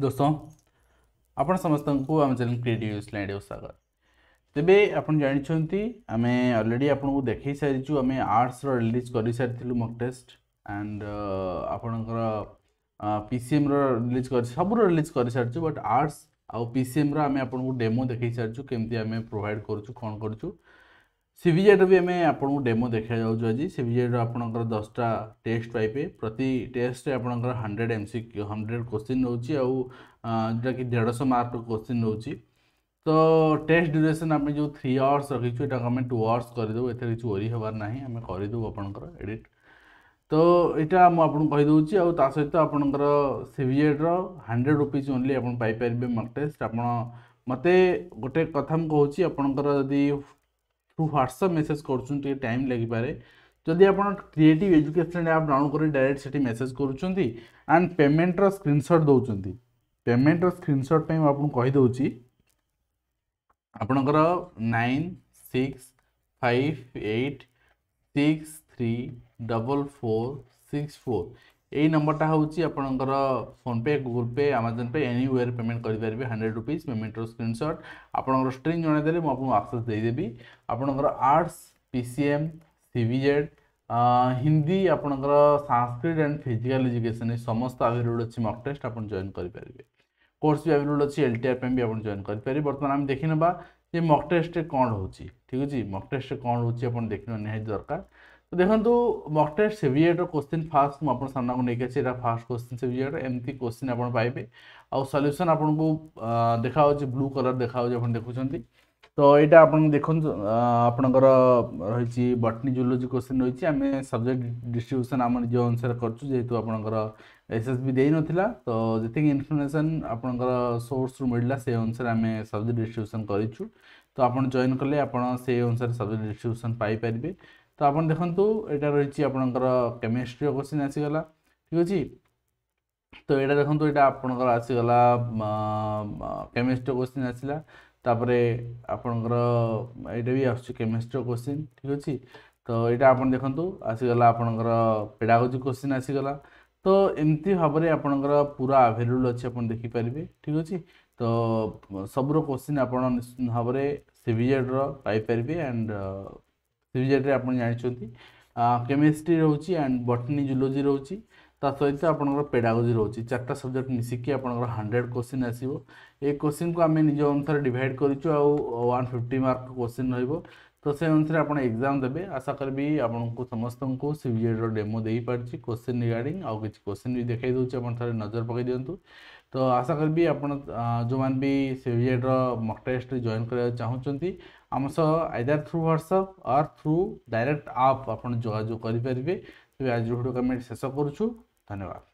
दोस्तों ଆପଣ ସମସ୍ତଙ୍କୁ ଆମ ଚ୍ୟାନେଲ୍ କ୍ରିଏଟିଭ୍ ସ୍ଲାଇଡ଼୍କୁ ସ୍ୱାଗତ ତେବେ ଆପଣ ଜାଣିଛନ୍ତି ଆମେ ଅଲରେଡ଼ି ଆପଣଙ୍କୁ ଦେଖାଇ ସାରିଛୁ ଆମେ ଆର୍ଟ୍ସର ରିଲିଜ୍ କରିସାରିଥିଲୁ ମକ୍ ଟେଷ୍ଟ ଆଣ୍ଡ ଆପଣଙ୍କର ପି ସି ଏମ୍ର ରିଲିଜ୍ କରି ସବୁର ରିଲିଜ୍ କରିସାରିଛୁ ବଟ୍ ଆର୍ଟ୍ସ ଆଉ ପି ସି ଏମ୍ର ଆମେ ଆପଣଙ୍କୁ ଡେମୋ ଦେଖାଇ ସାରିଛୁ କେମିତି ଆମେ ପ୍ରୋଭାଇଡ଼ କରୁଛୁ କ'ଣ କରୁଛୁ सीभीजेड भी आम आपको डेमो देखा जाऊँ आज सीभीजेड आपर दसटा टेस्ट पाइप प्रति टेस्ट आप hundred M C hundred question रोचे आउटा कि देढ़श मार्क क्वेश्चन रोच तो टेस्ट ड्यूरेसन आम जो थ्री आवर्स रखी आम टू आवर्स करदेव करदे कि चोरी हबार ना आम करदे आपंकर एडिट तो यहाँ मुझे कहीदे सहित आपंकर सीभीजेड्र हंड्रेड रुपीज ओनली आपर मक टेस्ट आप मत गोटे कथा मुझे आपंकर थ्रू ह्वाट्सअप मेसेज कर टाइम लग पाए जदि आप क्रिएट एजुकेशन आप डाउनलोड कर डायरेक्ट से मेसेज कर एंड पेमेंटर स्क्रीनसट दौरान पेमेंटर स्क्रीनसट पर आपको कहीदे आपण nine six five eight six three double four six four এই নম্বরটা হচ্ছে আপনার PhonePe Google Pay Amazon Pay any anyway payment করে হান্ড্রেড রুপিজ পেমেন্টর স্ক্রিনশট আপনার স্ট্রিং জনাইদেলে মু আপনার আকসেস দিয়েদেবি আপনার আর্টস পিসিএম সিভিজেড হিন্দি আপনার সাংস্কৃত আন্ড ফিজিকাল এজুকেশন এই সমস্ত আভেলেবল অছি মক টেস্ট আপনার জয়েন করে পারবে কোর্স বি আভেলেবল অছি এলটিআর পেম বি আপনার জয়েন করে পারবে বর্তমানে আমি দেখি নেবা যে মক টেস্টে কোণ হচ্ছে ঠিক আছে মক টেস্টে কোণ হচ্ছে আপনার দেখি নিহতি দরকার তো দেখন্তু মক টেস্ট সিভিএর কোশ্চিন ফার্স্ট মু আপনার সামনাকু নেকি আছে এটা ফার্স্ট কোশ্চিন সিভিএর এমতি কোশ্চিন আপন পাইবে আউ সলিউশন আপনকু দেখা হচ্ছে ব্লু কলর দেখা হচ্ছে আপনি দেখুছেন তো এটা আপন দেখুন আপনার রয়েছে বটনি জুলোজি কোশ্চিন রয়েছে আমি সবজেক্ট ডিস্ট্রিবিউশন আমার যে অনুসারে করছু যেহেতু আপনার এসএসবি দেই নথিলা তো যেতিকি ইনফরমেশন আপনার সোর্স রু মিললা সেই অনুসারে আমি সবজেক্ট ডিস্ট্রিবিউশন করিছু তো আপন জয়েন কলে আপন সেই অনুসারে সবজেক্ট ডিস্ট্রিবিউশন পাইপারে ତ ଆପଣ ଦେଖନ୍ତୁ ଏଇଟା ରହିଛି ଆପଣଙ୍କର କେମିଷ୍ଟ୍ରିର କୋଶ୍ଚିନ୍ ଆସିଗଲା ଠିକ୍ ଅଛି ତ ଏଇଟା ଦେଖନ୍ତୁ ଏଇଟା ଆପଣଙ୍କର ଆସିଗଲା କେମିଷ୍ଟ୍ରିର କୋଶ୍ଚିନ୍ ଆସିଲା ତାପରେ ଆପଣଙ୍କର ଏଇଟା ବି ଆସୁଛି କେମିଷ୍ଟ୍ରିର କୋଶ୍ଚିନ୍ ଠିକ୍ ଅଛି ତ ଏଇଟା ଆପଣ ଦେଖନ୍ତୁ ଆସିଗଲା ଆପଣଙ୍କର ପେଡ଼ାଗୋଜି କୋଶ୍ଚିନ୍ ଆସିଗଲା ତ ଏମିତି ଭାବରେ ଆପଣଙ୍କର ପୁରା ଆଭେଲେବୁଲ୍ ଅଛି ଆପଣ ଦେଖିପାରିବେ ଠିକ୍ ଅଛି ତ ସବୁର କୋଶ୍ଚିନ୍ ଆପଣ ନିଶ୍ଚିତ ଭାବରେ ସିଭିଜେଡ଼୍ର ପାଇପାରିବେ ଆଣ୍ଡ ରିଜଲ୍ଟରେ ଆପଣ ଜାଣିଛନ୍ତି କେମିଷ୍ଟ୍ରି ରହୁଛି ଆଣ୍ଡ ବଟନି ଜୁଲୋଜି ରହୁଛି ତା ସହିତ ଆପଣଙ୍କର ପେଡାଗୋଜି ରହୁଛି ଚାରିଟା ସବଜେକ୍ଟ ମିଶିକି ଆପଣଙ୍କର ହଣ୍ଡ୍ରେଡ଼ କୋଶ୍ଚିନ୍ ଆସିବ ଏ କୋଶ୍ଚିନ୍କୁ ଆମେ ନିଜ ଅନୁସାରେ ଡିଭାଇଡ଼ କରିଛୁ ଆଉ ୱାନ୍ ଫିଫ୍ଟି ମାର୍କ କୋଶ୍ଚିନ୍ ରହିବ ତ ସେ ଅନୁସାରେ ଆପଣ ଏକ୍ଜାମ୍ ଦେବେ ଆଶା କରିବି ଆପଣଙ୍କୁ ସମସ୍ତଙ୍କୁ ସିବିଏଡ଼ର ଡେମୋ ଦେଇପାରିଛି କୋଶ୍ଚିନ୍ ରିଗାର୍ଡ଼ିଂ ଆଉ କିଛି କୋଶ୍ଚିନ୍ ବି ଦେଖାଇ ଦେଉଛି ଆପଣ ଥରେ ନଜର ପକାଇ ଦିଅନ୍ତୁ ତ ଆଶା କରିବି ଆପଣ ଯେଉଁମାନେ ବି ସିଭିଏଡ଼୍ର ମକ୍ ଟେଷ୍ଟ ଜଏନ୍ କରିବାକୁ ଚାହୁଁଛନ୍ତି ଆମ ସହ either through WhatsApp or through direct app ଆପଣ ଯୋଗାଯୋଗ କରିପାରିବେ ତେବେ ଆଜି ଭିଡ଼ିଓ ଆମେ ଶେଷ କରୁଛୁ ଧନ୍ୟବାଦ